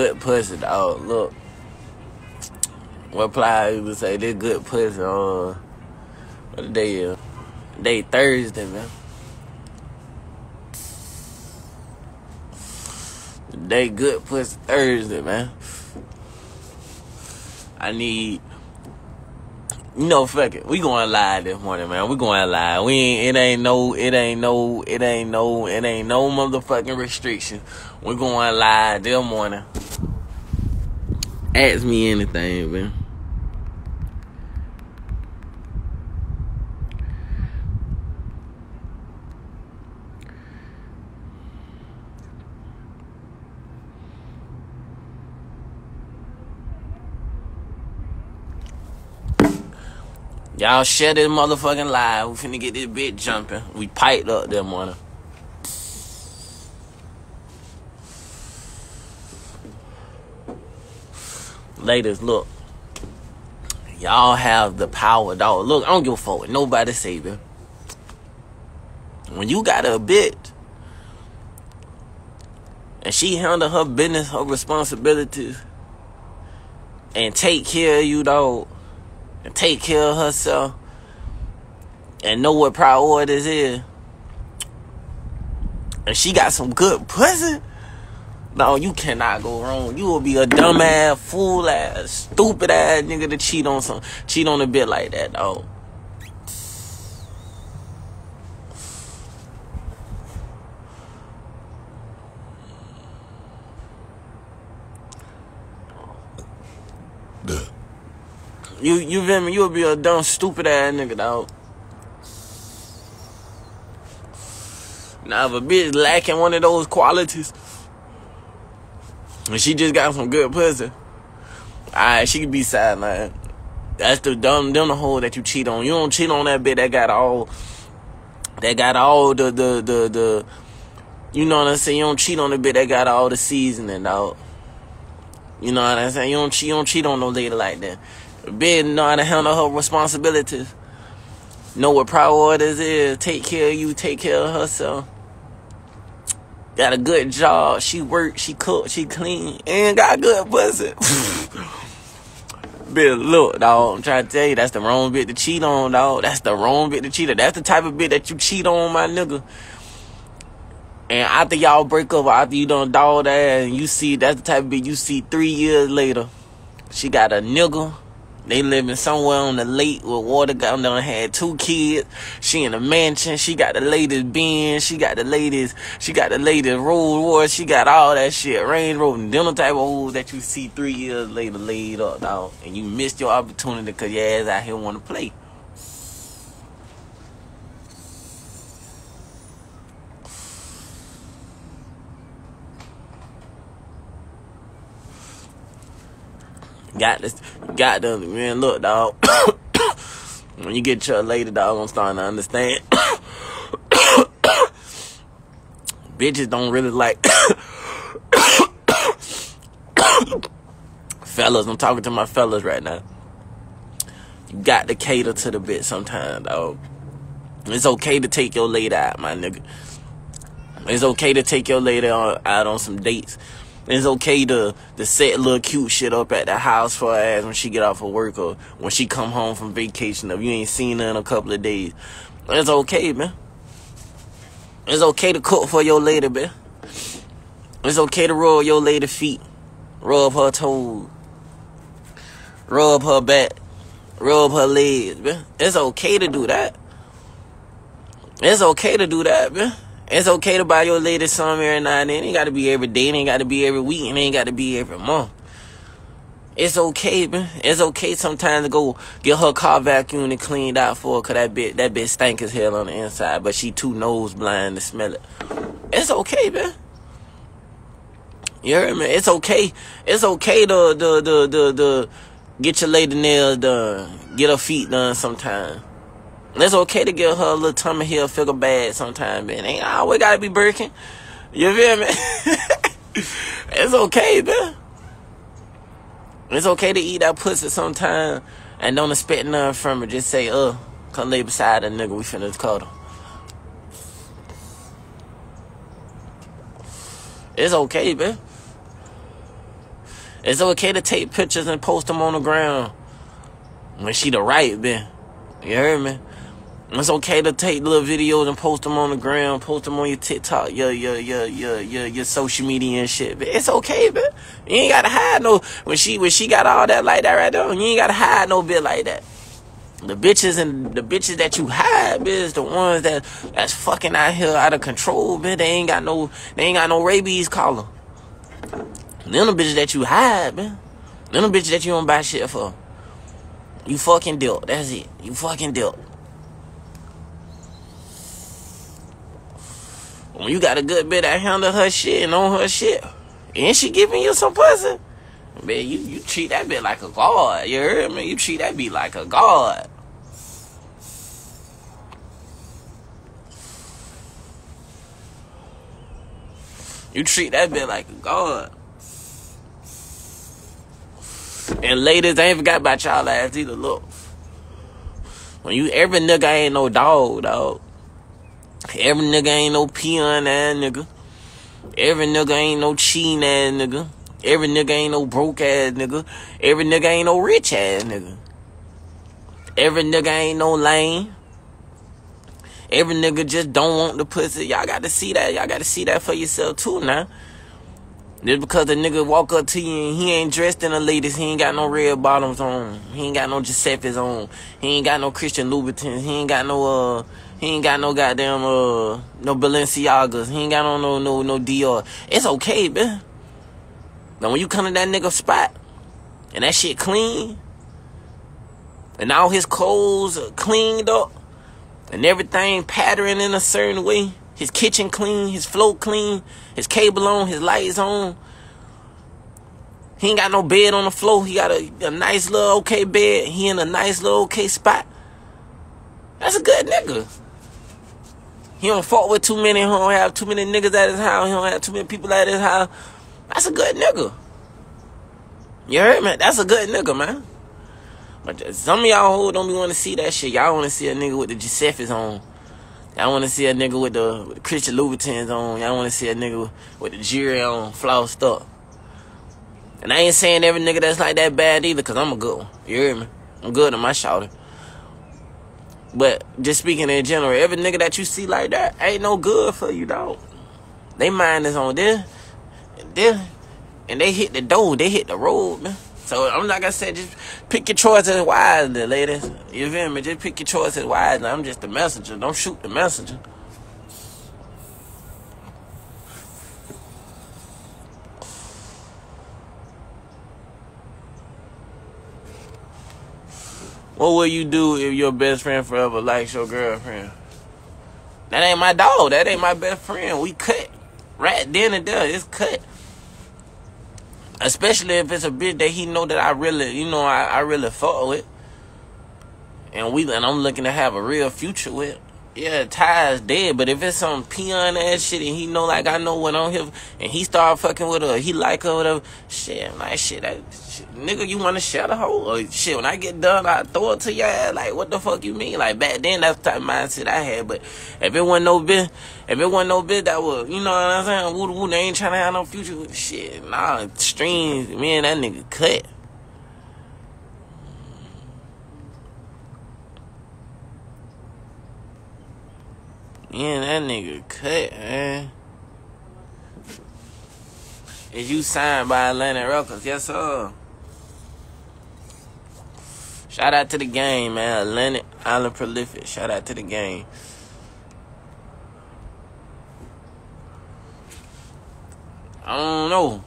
good pussy, dog. Look. What ply would say this good pussy on what day is? Day Thursday, man. Day good pussy Thursday, man. I need you know, fuck it. We going live this morning, man. We going live. We ain't. It ain't no. It ain't no. It ain't no. It ain't no motherfucking restriction. We going live this morning. Ask me anything, man. Y'all share this motherfucking live. We finna get this bitch jumping. We piped up that morning. Ladies, look. Y'all have the power, dog. Look, I don't give a fuck what nobody man. When you got a bitch and she handle her business, her responsibilities, and take care of you, dog and take care of herself and know what priorities is. And she got some good pussy. No, you cannot go wrong. You will be a dumb ass, fool ass, stupid ass nigga to cheat on some cheat on a bit like that, dog. You you feel me? You'll be a dumb, stupid ass nigga, dog. Now if a bitch lacking one of those qualities, and she just got some good pussy, alright, she could be sidelined. That's the dumb dumb the hole that you cheat on. You don't cheat on that bitch that got all that got all the the the the you know what I'm saying? You don't cheat on the bitch that got all the seasoning, dog. You know what I'm saying? You don't cheat, you don't cheat on no lady like that. Bitch, know how to handle her responsibilities. Know what priorities is. Take care of you. Take care of herself. Got a good job. She work. She cook. She clean. And got good pussy. Bitch, look, dog. I'm trying to tell you, that's the wrong bit to cheat on, dog. That's the wrong bit to cheat on. That's the type of bit that you cheat on, my nigga. And after y'all break up, after you done dog that, and you see, that's the type of bit you see three years later. She got a nigga they living somewhere on the lake with water gun done had two kids. She in a mansion. She got the latest Benz. She got the latest. She got the latest Rolls Royce. She got all that shit. Range Rover. And them type of hoes that you see three years later laid up, dog. And you missed your opportunity because your ass out here want to play. Got this, got the man. Look, dog. when you get your lady, dog, I'm starting to understand. Bitches don't really like. fellas, I'm talking to my fellas right now. You got to cater to the bitch sometimes, dog. It's okay to take your lady out, my nigga. It's okay to take your lady on, out on some dates it's okay to to set little cute shit up at the house for her ass when she get off of work or when she come home from vacation if you ain't seen her in a couple of days. It's okay, man. It's okay to cook for your lady, man. It's okay to rub your lady feet, rub her toes, rub her back, rub her legs, man. It's okay to do that. It's okay to do that, man. It's okay to buy your lady something every now and then. It ain't got to be every day. It ain't got to be every week. It ain't got to be every month. It's okay, man. It's okay sometimes to go get her car vacuumed and cleaned out for her, cause that bit that bitch stank as hell on the inside, but she too nose blind to smell it. It's okay, man. You heard me? It's okay. It's okay to to to to, to get your lady nails done, get her feet done sometime. It's okay to give her a little tummy heel figure bad sometimes, man. Ain't always gotta be breaking. You feel me? it's okay, man. It's okay to eat that pussy sometime and don't expect nothing from her. Just say, uh, come lay beside a nigga, we finna cuddle. It's okay, man. It's okay to take pictures and post them on the ground. When she the right, man. You heard me? It's okay to take little videos and post them on the ground, post them on your TikTok, your your your your your, your social media and shit. But it's okay, man. You ain't gotta hide no when she when she got all that like that right there. You ain't gotta hide no bit like that. The bitches and the bitches that you hide, bitch, the ones that that's fucking out here out of control, bitch. They ain't got no they ain't got no rabies collar. Them the bitches that you hide, man. Them the bitches that you don't buy shit for. You fucking dealt. That's it. You fucking dealt. When you got a good bit that handle her shit and on her shit, and she giving you some pussy, man, you, you treat that bit like a god. You heard me? You treat that bit like a god. You treat that bit like a god. And ladies, I ain't forgot about y'all ass either. Look, when you every nigga ain't no dog, dog. Every nigga ain't no peon ass nigga. Every nigga ain't no cheating ass nigga. Every nigga ain't no broke ass nigga. Every nigga ain't no rich ass nigga. Every nigga ain't no lame. Every nigga just don't want the pussy. Y'all got to see that. Y'all got to see that for yourself too now. Just because the nigga walk up to you and he ain't dressed in the latest, he ain't got no red bottoms on. He ain't got no Giuseppe's on. He ain't got no Christian Louboutins. He ain't got no uh he ain't got no goddamn uh no Balenciagas. He ain't got no no no no Dior. It's okay, man. Now when you come to that nigga spot and that shit clean and all his clothes cleaned up and everything patterned in a certain way, his kitchen clean, his floor clean, his cable on, his lights on. He ain't got no bed on the floor. He got a, a nice little okay bed. He in a nice little okay spot. That's a good nigga. He don't fuck with too many. He don't have too many niggas at his house. He don't have too many people at his house. That's a good nigga. You heard me? That's a good nigga, man. But some of y'all who don't be want to see that shit. Y'all want to see a nigga with the Giuseppe's on. Y'all want to see a nigga with the, with the Christian Louboutins on. Y'all want to see a nigga with the jewelry on, flossed up. And I ain't saying every nigga that's like that bad either, cause I'm a good one. You hear me? I'm good on my shoulder. But just speaking in general, every nigga that you see like that ain't no good for you, dog. They mind is on this, and this, and they hit the door, they hit the road, man. So I'm not gonna say just pick your choices wisely, ladies. You feel me? Just pick your choices wisely. I'm just the messenger. Don't shoot the messenger. What will you do if your best friend forever likes your girlfriend? That ain't my dog. That ain't my best friend. We cut. Right then and there. It's cut. Especially if it's a bitch that he know that I really, you know, I, I really fuck with. And we and I'm looking to have a real future with yeah, Ty's dead. But if it's some peon ass shit and he know like I know what on him and he start fucking with her, he like her, whatever. Shit, I'm like shit, that shit, nigga, you want to shut a hole? Or shit, when I get done, I throw it to your ass. Like, what the fuck you mean? Like back then, that's the type of mindset I had. But if it wasn't no bitch, if it wasn't no bitch that was, you know what I'm saying? Woo, woo, they ain't trying to have no future with shit. Nah, streams, me and that nigga cut. Yeah, that nigga cut, man. Is you signed by Atlantic Records? Yes, sir. Shout out to the game, man. Atlantic Island Prolific. Shout out to the game. I don't know.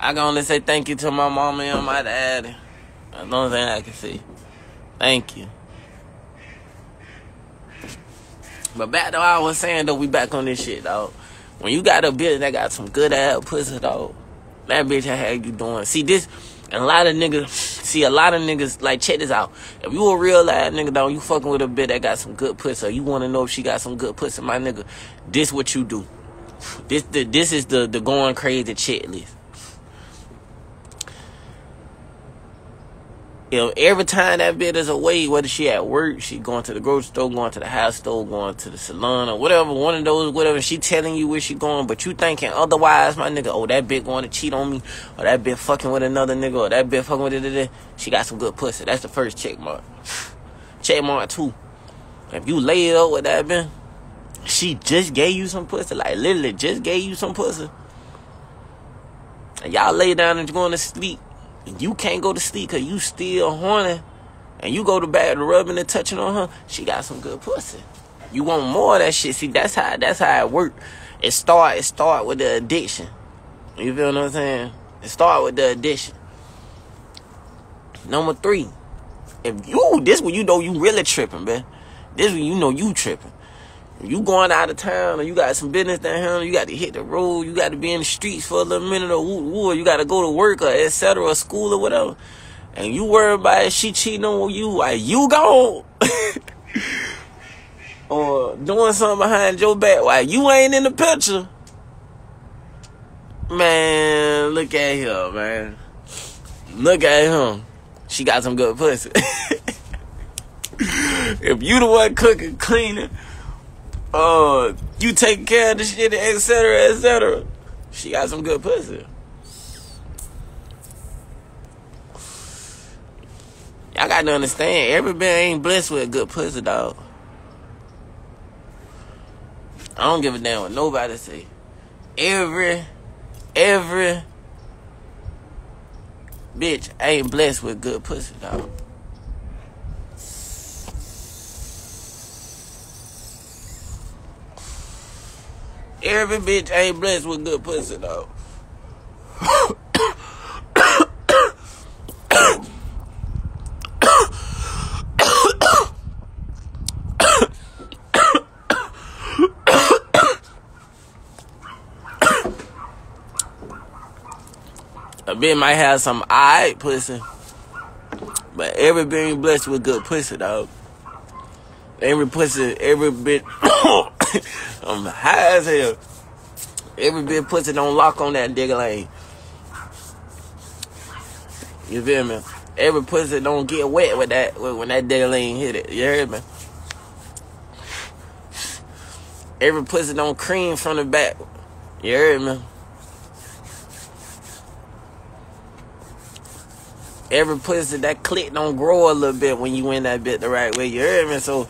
I can only say thank you to my mama and my daddy. That's the only thing I can say. Thank you. But back to what I was saying though, we back on this shit, though. When you got a bitch that got some good ass pussy, though, that bitch had you doing. See this, and a lot of niggas, see a lot of niggas like check this out. If you a real ass nigga, though, you fucking with a bitch that got some good pussy, or you want to know if she got some good pussy, my nigga, this what you do. This the this is the the going crazy checklist. You know, every time that bitch is away, whether she at work, she going to the grocery store, going to the house store, going to the salon or whatever, one of those, whatever, she telling you where she going, but you thinking otherwise, my nigga, oh, that bitch going to cheat on me, or that bitch fucking with another nigga, or that bitch fucking with it, she got some good pussy. That's the first check mark. check mark two. If you lay it up with that bitch, she just gave you some pussy, like literally just gave you some pussy. And y'all lay down and going to sleep you can't go to sleep because you still horny and you go to bed rubbing and touching on her, she got some good pussy. You want more of that shit. See, that's how that's how it work. It start it start with the addiction. You feel what I'm saying? It start with the addiction. Number three, if you this when you know you really tripping, man. This when you know you tripping you going out of town or you got some business down here, you got to hit the road, you got to be in the streets for a little minute or woo, you got to go to work or etc. or school or whatever, and you worry about if she cheating on you, while you gone. or doing something behind your back while you ain't in the picture. Man, look at him, man. Look at him. She got some good pussy. if you the one cooking, cleaning, uh, you take care of the shit, etc., etc. She got some good pussy. Y'all got to understand, every man ain't blessed with a good pussy, dog. I don't give a damn what nobody say. Every, every bitch ain't blessed with good pussy, dog. Every bitch ain't blessed with good pussy though. A bitch might have some alright pussy, but every bitch blessed with good pussy, dog. Every pussy, every bit. I'm high as hell. Every bit puts it on lock on that digger lane. You feel me? Every pussy don't get wet with that when that digger lane hit it. You hear me? Every pussy don't cream from the back. You heard me? Every pussy that click don't grow a little bit when you in that bit the right way. You heard me? So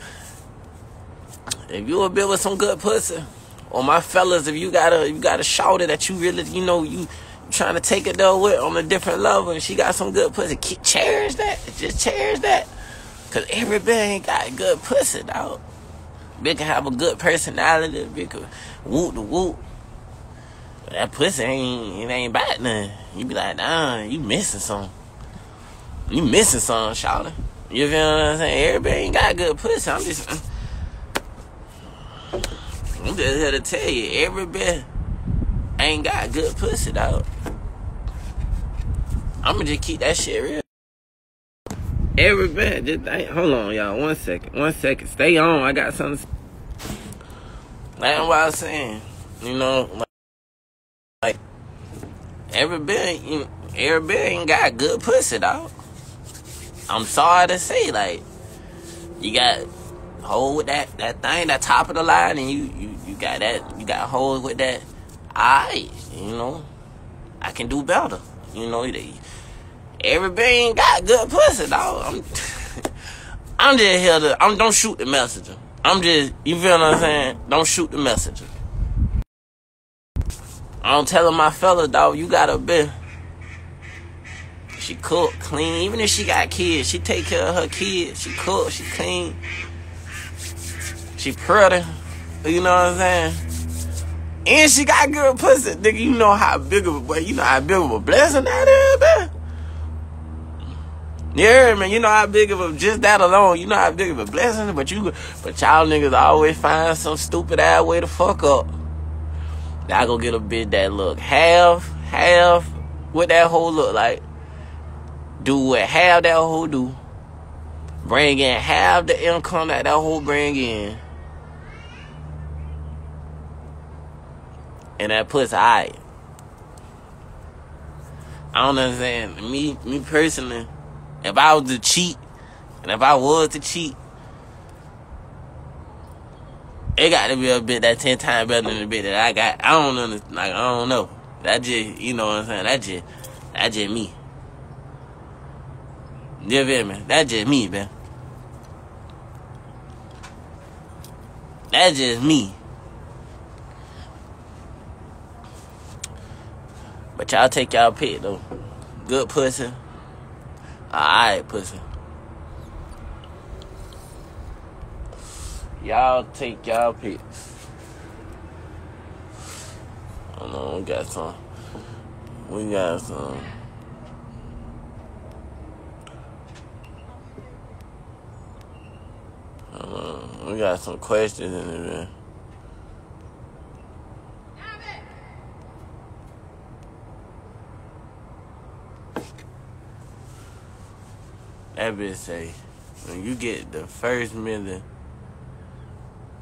if you a bit with some good pussy, or my fellas, if you got a you got a shouter that you really you know you trying to take it though with on a different level, and she got some good pussy, keep, cherish that. Just cherish that, cause everybody ain't got good pussy, dog. Bitch can have a good personality, bitch can whoop the whoop. But that pussy ain't it ain't bad nothing. You be like, nah, you missing something. You missing something, shouter. You feel what I'm saying? Everybody ain't got good pussy. I'm just I'm just here to tell you, every bit ain't got good pussy, dog. I'ma just keep that shit real. Every bit, just hold on, y'all. One second, one second. Stay on. I got something. That's what I was saying. You know, like, like every bit, you, every bit ain't got good pussy, dog. I'm sorry to say, like, you got hold with that that thing, that top of the line, and you you got that you got hold with that. I, you know, I can do better. You know, they, everybody ain't got good pussy, dog. I'm, I'm just here to. I'm don't shoot the messenger. I'm just, you feel what I'm saying? Don't shoot the messenger. I'm telling my fella, dog, you gotta be. She cook, clean. Even if she got kids, she take care of her kids. She cook, she clean. She pretty. You know what I'm saying? And she got good pussy. Nigga, you know how big of a boy, you know how big of a blessing that is, man. Yeah, man, you know how big of a just that alone, you know how big of a blessing, but you but y'all niggas always find some stupid ass way to fuck up. Now I go get a bitch that look half, half what that whole look like. Do what half that whole do. Bring in half the income that that whole bring in. And that puts I. I don't understand. Me, me personally, If I was to cheat, and if I was to cheat, it got to be a bit that ten times better than the bit that I got. I don't know, like I don't know. That just you know what I'm saying. That just that just me. You feel me? That just me, man. That's just me. But y'all take y'all pick though. Good pussy. Alright pussy. Y'all take y'all picks. I don't know we got some. We got some. I know, we got some questions in it, Bitch say, when you get the first million,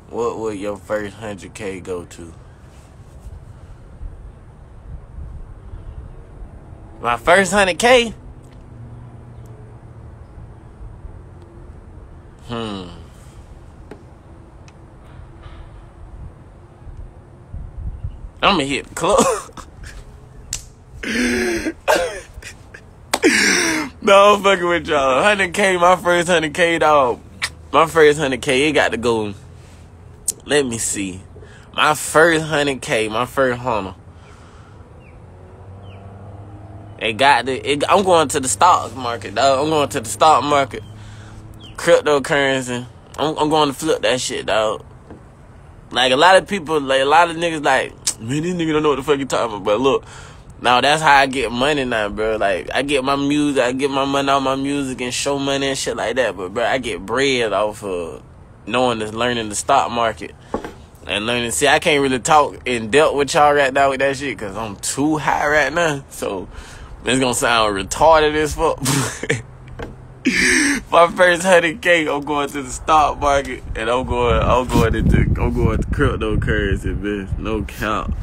what would your first hundred K go to? My first hundred K? Hmm. I'm gonna hit the club. no, I'm fucking with y'all. 100K, my first 100K, dog. My first 100K, it got to go. Let me see. My first 100K, my first hunter. It got to, it, I'm going to the stock market, dog. I'm going to the stock market. Cryptocurrency. I'm, I'm going to flip that shit, dog. Like a lot of people, like a lot of niggas, like man, these niggas don't know what the fuck you talking about. But look, now that's how I get money now, bro. Like I get my music, I get my money out my music and show money and shit like that. But bro, I get bread off of knowing this, learning the stock market and learning. See, I can't really talk in depth with y'all right now with that shit because I'm too high right now. So it's gonna sound retarded as fuck. my first hundred K, I'm going to the stock market and I'm going I'm going into I'm going to cryptocurrency, bitch. No count.